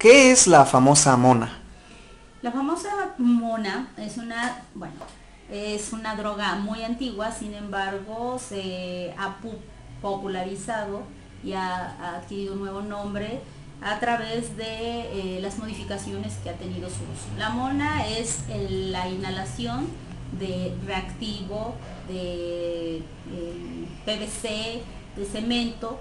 ¿Qué es la famosa mona? La famosa mona es una, bueno, es una droga muy antigua, sin embargo se ha popularizado y ha, adquirido un nuevo nombre a través de eh, las modificaciones que ha tenido su uso. La mona es la inhalación de reactivo, de eh, PVC, de cemento,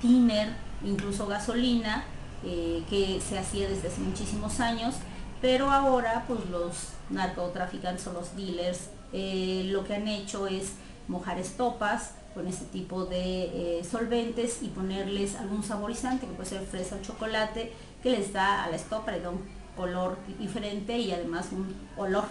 thinner, incluso gasolina, eh, que se hacía desde hace muchísimos años, pero ahora pues los narcotraficantes o los dealers lo que han hecho es mojar estopas, con este tipo de eh, solventes y ponerles algún saborizante que puede ser fresa o chocolate que les da a la estopa, le da un color diferente y además un olor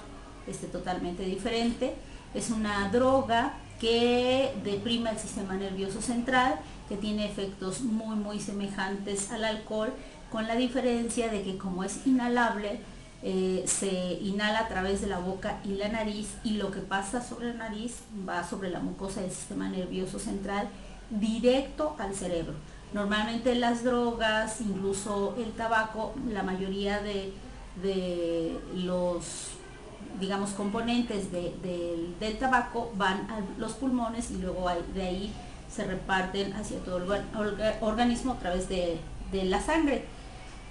este, totalmente diferente. Es una droga que deprime el sistema nervioso central, que tiene efectos muy muy semejantes al alcohol, con la diferencia de que como es inhalable, eh, se inhala a través de la boca y la nariz y lo que pasa sobre la nariz va sobre la mucosa del sistema nervioso central directo al cerebro. Normalmente las drogas, incluso el tabaco, la mayoría de, los digamos componentes del tabaco van a los pulmones y luego de ahí se reparten hacia todo el organismo a través de la sangre.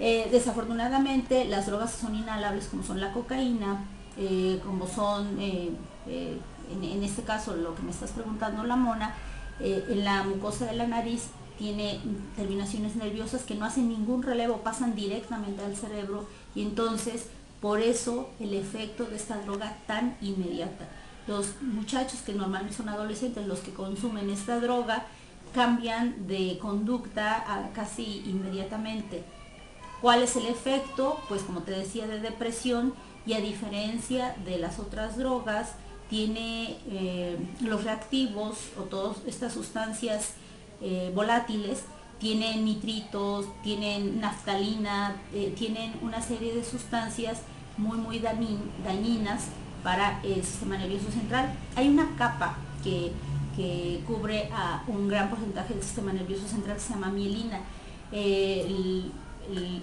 Eh, desafortunadamente las drogas son inhalables como son la cocaína, eh, como son, eh, en, este caso lo que me estás preguntando, la mona, en la mucosa de la nariz tiene terminaciones nerviosas que no hacen ningún relevo, pasan directamente al cerebro y entonces por eso el efecto de esta droga tan inmediata. Los muchachos que normalmente son adolescentes, los que consumen esta droga, cambian de conducta casi inmediatamente ¿Cuál es el efecto? Pues como te decía, de depresión y a diferencia de las otras drogas, tiene eh, los reactivos o todas estas sustancias eh, volátiles, tienen nitritos, tienen naftalina, eh, tienen una serie de sustancias muy muy dañinas para el sistema nervioso central. Hay una capa que, cubre a un gran porcentaje del sistema nervioso central que se llama mielina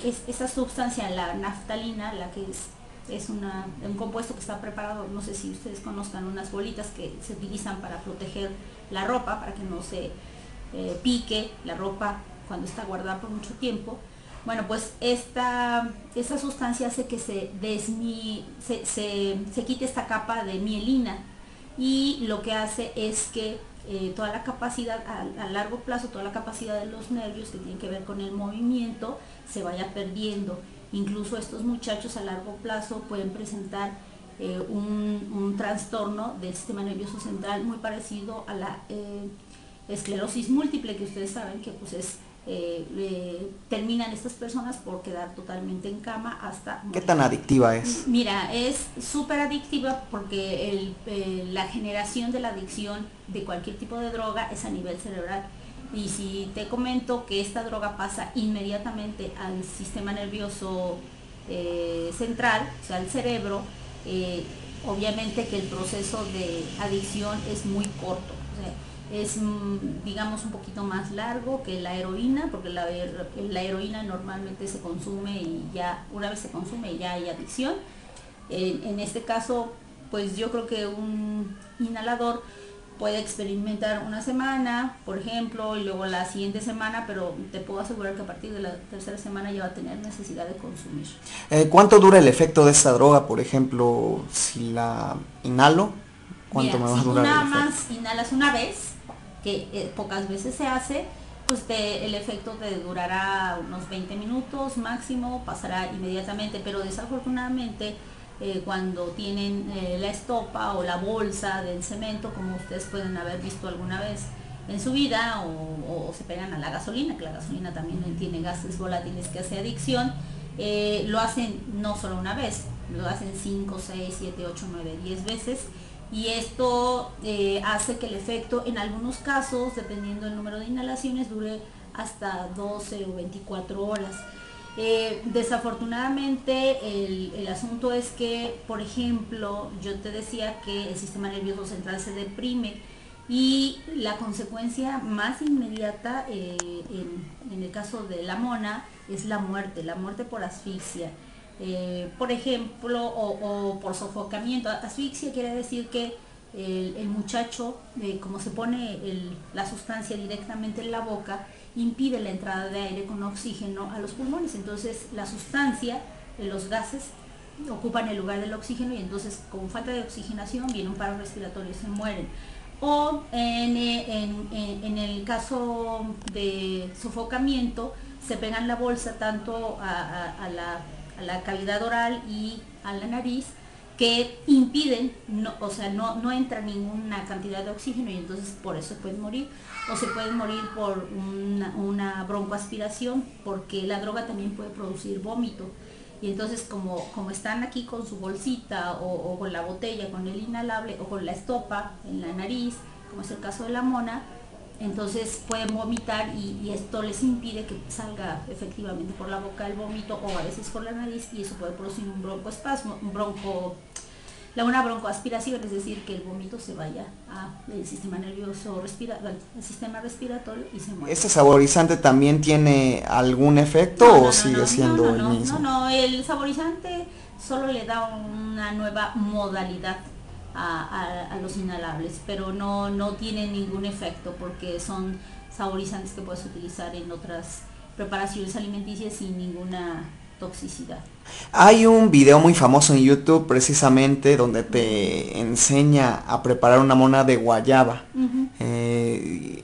es, esa sustancia, la naftalina, la que es, es un compuesto que está preparado, no sé si ustedes conozcan, unas bolitas que se utilizan para proteger la ropa, para que no se eh, pique la ropa cuando está guardada por mucho tiempo. Bueno, pues esta, esta sustancia hace que se, desmi, se, se quite esta capa de mielina y lo que hace es que eh, toda la capacidad, a, largo plazo, toda la capacidad de los nervios que tienen que ver con el movimiento se vaya perdiendo. Incluso estos muchachos a largo plazo pueden presentar eh, un, trastorno del sistema nervioso central muy parecido a la eh, esclerosis múltiple, que ustedes saben que pues es eh, terminan estas personas por quedar totalmente en cama hasta... ¿Qué tan adictiva es? Mira, es súper adictiva porque la generación de la adicción de cualquier tipo de droga es a nivel cerebral. Y si te comento que esta droga pasa inmediatamente al sistema nervioso eh, central, o sea, al cerebro, eh, obviamente que el proceso de adicción es muy corto es mm, digamos un poquito más largo que la heroína, porque la, heroína normalmente se consume y ya, una vez se consume ya hay adicción. En, este caso, pues yo creo que un inhalador puede experimentar una semana, por ejemplo, y luego la siguiente semana, pero te puedo asegurar que a partir de la tercera semana ya va a tener necesidad de consumir. Eh, ¿Cuánto dura el efecto de esta droga, por ejemplo, si la inhalo? ¿Cuánto me va a durar? nada más inhalas una vez, que eh, pocas veces se hace, pues el efecto te durará unos 20 minutos máximo, pasará inmediatamente, pero desafortunadamente eh, cuando tienen eh, la estopa o la bolsa del cemento, como ustedes pueden haber visto alguna vez en su vida, o, se pegan a la gasolina, que la gasolina también tiene gases volátiles que hace adicción, lo hacen no solo una vez, lo hacen 5, 6, 7, 8, 9, 10 veces y esto eh, hace que el efecto en algunos casos, dependiendo del número de inhalaciones, dure hasta 12 o 24 horas. Eh, desafortunadamente el, asunto es que, por ejemplo, yo te decía que el sistema nervioso central se deprime Y la consecuencia más inmediata eh, en, el caso de la mona es la muerte, la muerte por asfixia. Eh, por ejemplo, o, por sofocamiento. Asfixia quiere decir que el, muchacho, eh, como se pone la sustancia directamente en la boca, impide la entrada de aire con oxígeno a los pulmones. Entonces la sustancia, los gases, ocupan el lugar del oxígeno y entonces con falta de oxigenación viene un paro respiratorio y se mueren. O en, el caso de sofocamiento, se pegan la bolsa tanto a, la, cavidad oral y a la nariz que impiden, no, o sea, no, no entra ninguna cantidad de oxígeno y entonces por eso pueden morir. O se pueden morir por una, broncoaspiración porque la droga también puede producir vómito y entonces como, como están aquí con su bolsita o, con la botella, con el inhalable o con la estopa en la nariz, como es el caso de la mona, entonces pueden vomitar y, esto les impide que salga efectivamente por la boca el vómito o a veces por la nariz y eso puede producir un broncoespasmo, un bronco la una broncoaspiración, es decir, que el vómito se vaya al sistema nervioso respiratorio, al sistema respiratorio y se muere. ¿Este saborizante también tiene algún efecto o sigue siendo el mismo? No, no, el saborizante solo le da una nueva modalidad a, los inhalables, pero no, no tiene ningún efecto porque son saborizantes que puedes utilizar en otras preparaciones alimenticias sin ninguna toxicidad. Hay un video muy famoso en YouTube precisamente donde te enseña a preparar una mona de guayaba. Eh,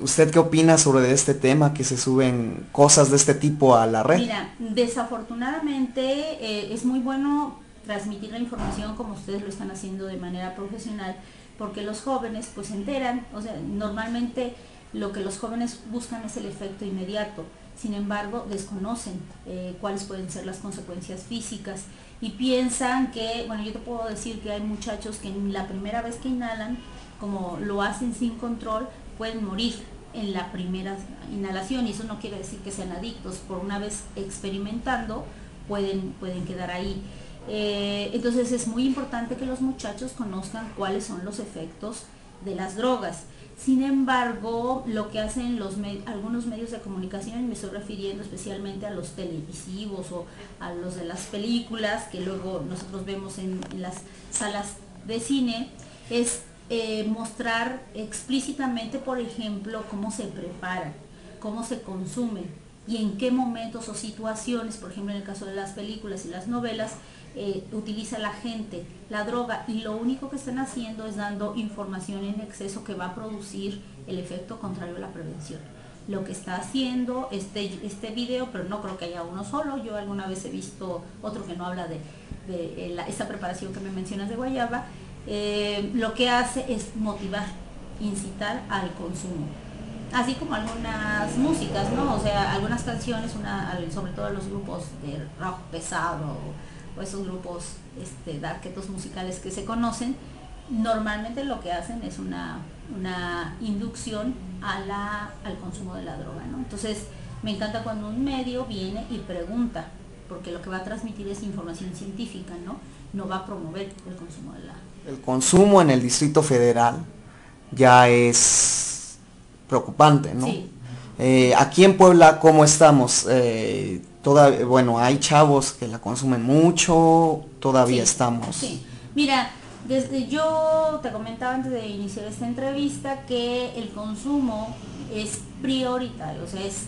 ¿Usted qué opina sobre este tema, que se suben cosas de este tipo a la red? Mira, desafortunadamente eh, es muy bueno transmitir la información como ustedes lo están haciendo de manera profesional, porque los jóvenes pues se enteran, o sea, normalmente lo que los jóvenes buscan es el efecto inmediato. Sin embargo desconocen eh, cuáles pueden ser las consecuencias físicas y piensan que, bueno, yo te puedo decir que hay muchachos que la primera vez que inhalan, como lo hacen sin control, pueden morir en la primera inhalación. Y eso no quiere decir que sean adictos, por una vez experimentando pueden, pueden quedar ahí. Eh, entonces es muy importante que los muchachos conozcan cuáles son los efectos de las drogas. Sin embargo, lo que hacen algunos medios de comunicación, me estoy refiriendo especialmente a los televisivos o a los de las películas que luego nosotros vemos en, las salas de cine, es eh, mostrar explícitamente, por ejemplo, cómo se preparan, cómo se consumen y en qué momentos o situaciones, por ejemplo en el caso de las películas y las novelas, eh, utiliza la gente la droga y lo único que están haciendo es dando información en exceso que va a producir el efecto contrario a la prevención. Lo que está haciendo este, este video, pero no creo que haya uno solo, yo alguna vez he visto otro que no habla de, de esa preparación que me mencionas de guayaba, eh, lo que hace es motivar, incitar al consumo así como algunas músicas, ¿no? O sea, algunas canciones, una, sobre todo los grupos de rock pesado o esos grupos este, darquetos musicales que se conocen, normalmente lo que hacen es una, inducción a la, al consumo de la droga. ¿no? Entonces, me encanta cuando un medio viene y pregunta, porque lo que va a transmitir es información científica, ¿no? No va a promover el consumo de la... El consumo en el Distrito Federal ya es preocupante, ¿no? Sí. Eh, aquí en Puebla, ¿cómo estamos? Eh, bueno, hay chavos que la consumen mucho, todavía estamos. Sí, mira, desde yo te comentaba antes de iniciar esta entrevista que el consumo es prioritario, o sea, es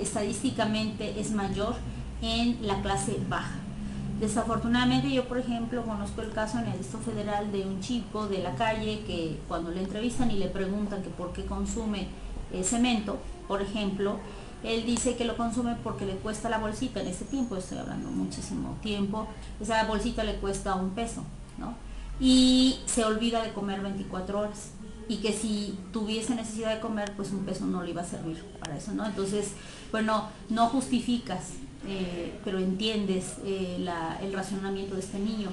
estadísticamente es mayor en la clase baja. Desafortunadamente yo, por ejemplo, conozco el caso en el Estado Federal de un chico de la calle que cuando le entrevistan y le preguntan que por qué consume eh, cemento, por ejemplo, él dice que lo consume porque le cuesta la bolsita, en ese tiempo estoy hablando muchísimo tiempo, esa bolsita le cuesta un peso, ¿no? Y se olvida de comer 24 horas. Y que si tuviese necesidad de comer, pues un peso no le iba a servir para eso, ¿no? Entonces, bueno, no justificas, eh, pero entiendes eh, el razonamiento de este niño.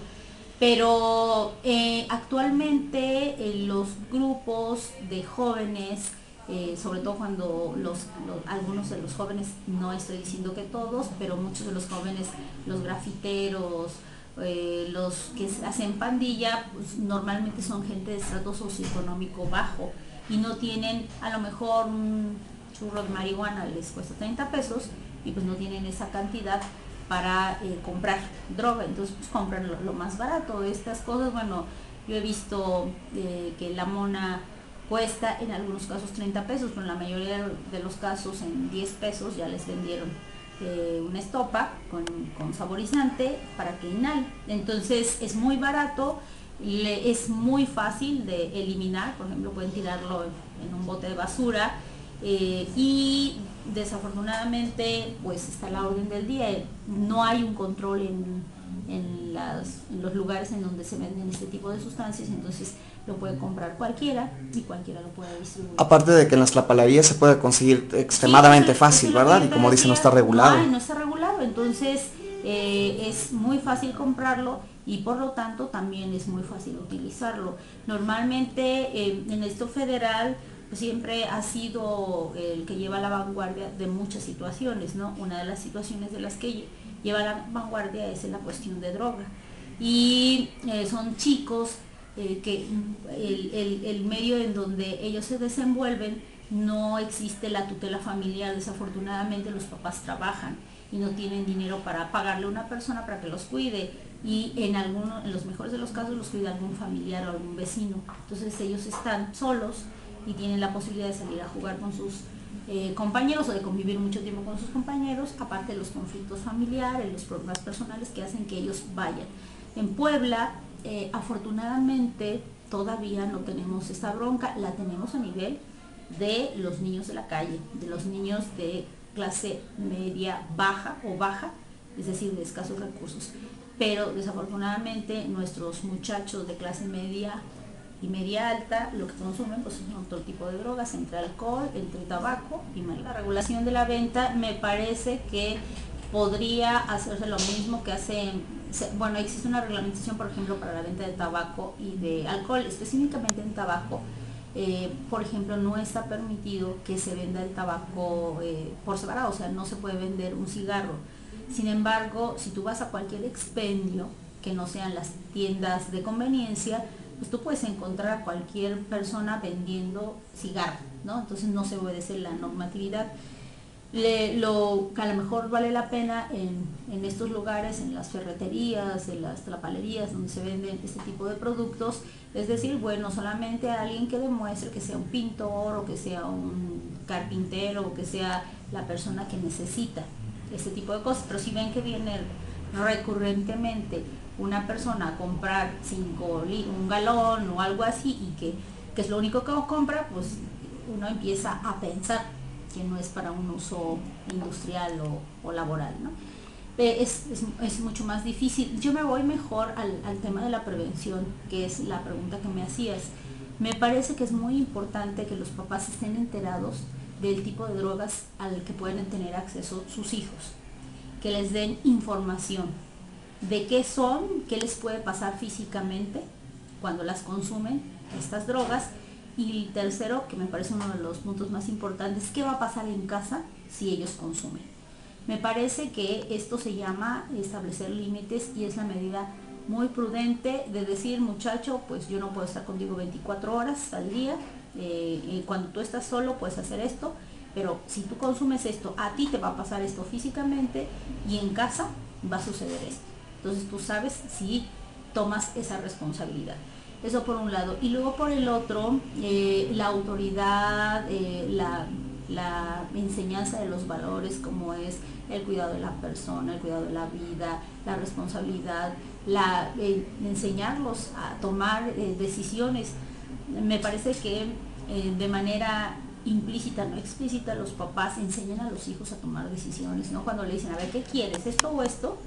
Pero eh, actualmente los grupos de jóvenes eh, sobre todo cuando los, algunos de los jóvenes, no estoy diciendo que todos, pero muchos de los jóvenes, los grafiteros eh, los que hacen pandilla pues, normalmente son gente de estrato socioeconómico bajo y no tienen a lo mejor un churro de marihuana les cuesta 30 pesos y pues no tienen esa cantidad para eh, comprar droga, entonces pues compran lo, más barato. Estas cosas, bueno, yo he visto eh, que la mona cuesta en algunos casos 30 pesos, pero en la mayoría de los casos en 10 pesos ya les vendieron eh, una estopa con, saborizante para que inhale. Entonces es muy barato, le, es muy fácil de eliminar, por ejemplo pueden tirarlo en un bote de basura y desafortunadamente pues está la orden del día, no hay un control en, los lugares en donde se venden este tipo de sustancias, entonces lo puede comprar cualquiera y cualquiera lo puede distribuir. Aparte de que en las lapalarías se puede conseguir extremadamente fácil, ¿verdad? Y como dice, no está regulado. No, está regulado, entonces eh, es muy fácil comprarlo y por lo tanto también es muy fácil utilizarlo. Normalmente eh, en esto federal siempre ha sido el que lleva la vanguardia de muchas situaciones, ¿no? Una de las situaciones de las que lleva la vanguardia es en la cuestión de droga. Y eh, son chicos eh, que el, el, medio en donde ellos se desenvuelven no existe la tutela familiar, desafortunadamente los papás trabajan y no tienen dinero para pagarle a una persona para que los cuide y en algunos, en los mejores de los casos los cuida algún familiar o algún vecino. Entonces ellos están solos y tienen la posibilidad de salir a jugar con sus eh, compañeros o de convivir mucho tiempo con sus compañeros, aparte de los conflictos familiares, los problemas personales que hacen que ellos vayan. En Puebla, eh, afortunadamente, todavía no tenemos esta bronca, la tenemos a nivel de los niños de la calle, de los niños de clase media baja o baja, es decir, de escasos recursos. Pero desafortunadamente nuestros muchachos de clase media y media alta, lo que consumen pues son otro tipo de drogas, entre alcohol, entre tabaco y La regulación de la venta me parece que podría hacerse lo mismo que hace, bueno, existe una reglamentación, por ejemplo, para la venta de tabaco y de alcohol, específicamente en tabaco. Eh, por ejemplo, no está permitido que se venda el tabaco eh, por separado, o sea, no se puede vender un cigarro. Sin embargo, si tú vas a cualquier expendio, que no sean las tiendas de conveniencia, pues tú puedes encontrar a cualquier persona vendiendo cigarro, ¿no? Entonces no se obedece la normatividad. lo que a lo mejor vale la pena en, estos lugares, en las ferreterías, en las trapalerías donde se venden este tipo de productos, es decir, bueno, solamente alguien que demuestre que sea un pintor o que sea un carpintero o que sea la persona que necesita este tipo de cosas, pero si ven que viene recurrentemente una persona comprar cinco, un galón o algo así y que, es lo único que compra, pues uno empieza a pensar que no es para un uso industrial o, laboral. ¿no? Eh, es, mucho más difícil. Yo me voy mejor al, al, tema de la prevención, que es la pregunta que me hacías. Me parece que es muy importante que los papás estén enterados del tipo de drogas al que pueden tener acceso sus hijos, que les den información, de qué son, qué les puede pasar físicamente cuando las consumen estas drogas. Y tercero, que me parece uno de los puntos más importantes, qué va a pasar en casa si ellos consumen. Me parece que esto se llama establecer límites y es la medida muy prudente de decir, muchacho, pues yo no puedo estar contigo 24 horas al día, eh, cuando tú estás solo puedes hacer esto, pero si tú consumes esto, a ti te va a pasar esto físicamente y en casa va a suceder esto. Entonces tú sabes si tomas esa responsabilidad. Eso por un lado. Y luego por el otro, eh, la autoridad, eh, la, enseñanza de los valores como es el cuidado de la persona, el cuidado de la vida, la responsabilidad, la, eh, enseñarlos a tomar decisiones. Me parece que de manera implícita, no explícita, los papás enseñan a los hijos a tomar decisiones, ¿no? Cuando le dicen, a ver, ¿qué quieres? ¿Esto o esto?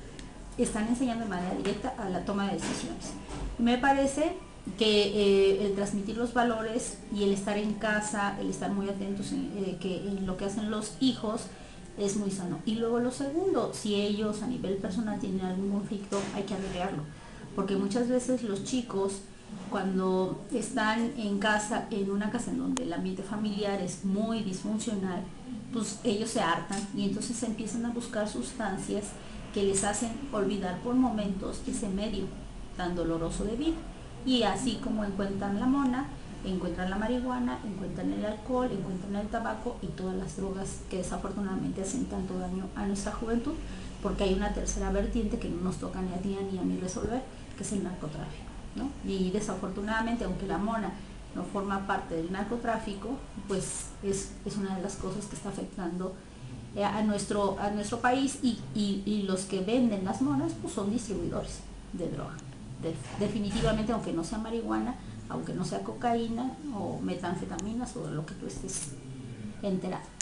Están enseñando de manera directa a la toma de decisiones. Me parece que eh, el transmitir los valores y el estar en casa, el estar muy atentos en, eh, que, lo que hacen los hijos, es muy sano. Y luego lo segundo, si ellos a nivel personal tienen algún conflicto, hay que arreglarlo. Porque muchas veces los chicos, cuando están en casa, en una casa en donde el ambiente familiar es muy disfuncional, pues ellos se hartan y entonces empiezan a buscar sustancias que les hacen olvidar por momentos ese medio tan doloroso de vida. Y así como encuentran la mona, encuentran la marihuana, encuentran el alcohol, encuentran el tabaco y todas las drogas que desafortunadamente hacen tanto daño a nuestra juventud, porque hay una tercera vertiente que no nos toca ni a ti ni a mí resolver, que es el narcotráfico. Y desafortunadamente, aunque la mona no forma parte del narcotráfico, pues es, una de las cosas que está afectando a nuestro, a nuestro país y, los que venden las monas pues son distribuidores de droga. definitivamente, aunque no sea marihuana, aunque no sea cocaína o metanfetaminas o lo que tú estés enterado.